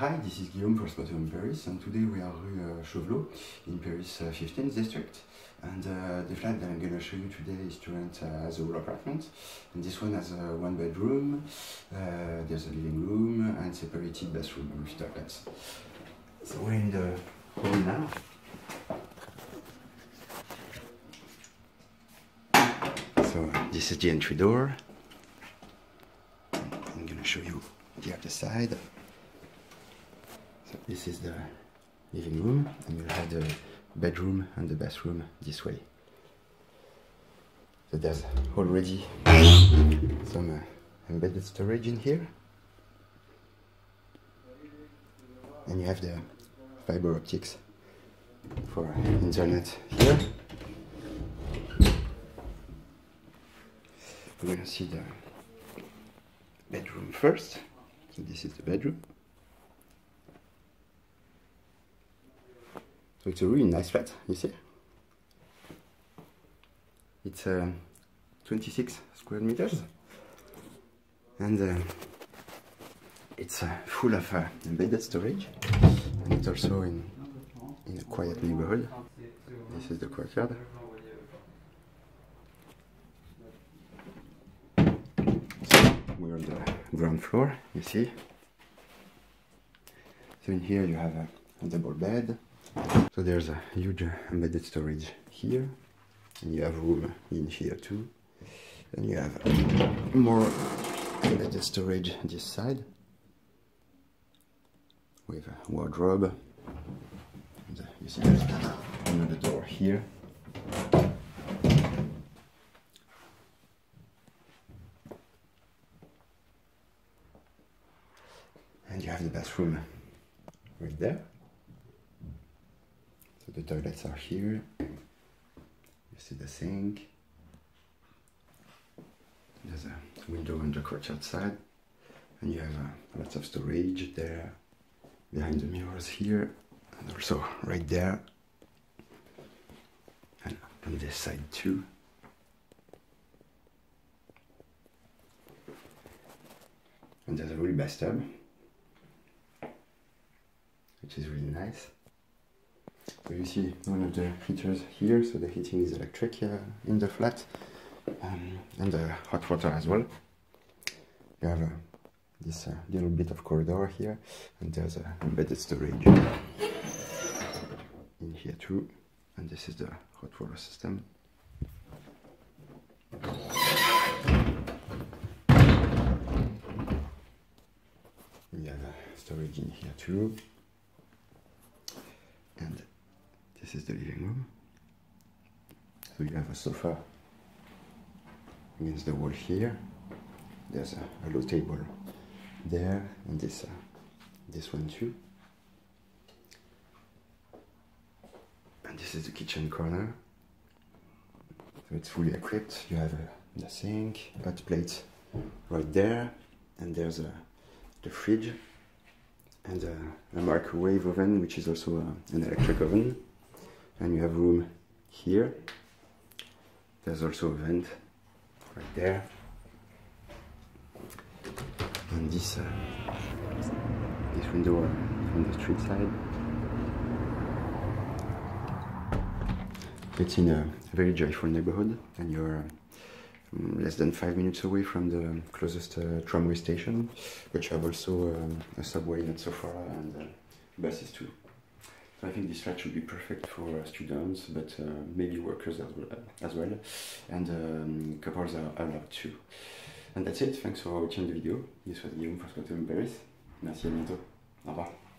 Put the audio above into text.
Hi, this is Guillaume for Spotahome in Paris, and today we are Rue uh, Chauvelot in Paris uh, 15th district. And uh, the flat that I'm going to show you today is to rent uh, as a whole apartment. And this one has a one bedroom, uh, there's a living room, and separated bathroom with toilets. So we're in the hall now. So this is the entry door. I'm gonna show you the other side. So this is the living room, and you have the bedroom and the bathroom this way. So there's already some uh, embedded storage in here. And you have the fiber optics for internet here. We're gonna see the bedroom first. So this is the bedroom. So it's a really nice flat, you see? It's uh, 26 square meters and uh, it's uh, full of uh, embedded storage and it's also in, in a quiet neighborhood. This is the courtyard. We're on the ground floor, you see. So in here you have a, a double bed. So there's a huge embedded storage here. And you have room in here too. And you have more embedded storage this side. With a wardrobe. And you see there's another door here. And you have the bathroom right there. So the toilets are here. You see the sink. There's a window on the courtyard outside. And you have uh, lots of storage there, behind the mirrors here, and also right there. And on this side too. And there's a real bathtub which is really nice. So you see one of the heaters here, so the heating is electric uh, in the flat, um, and the hot water as well. You have uh, this uh, little bit of corridor here, and there's a embedded storage in here too, and this is the hot water system. We have storage in here too and this is the living room. So you have a sofa against the wall here. There's a, a low table there, and this uh, this one too. And this is the kitchen corner. So it's fully equipped. You have a, the sink, hot plate right there, and there's a the fridge and a, a, microwave oven, which is also a, an electric oven. And you have room here. There's also a vent right there. And this uh, this window from the street side. It's in a very joyful neighborhood, and you're less than five minutes away from the closest uh, tramway station, which have also um, a subway not so far and uh, buses too. I think this flat should be perfect for uh, students, but uh, maybe workers as well, as well. and um, couples are allowed too. And that's it, thanks for watching the video. This was Guillaume for in Paris. Merci, à bientôt. Au revoir.